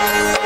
Bye.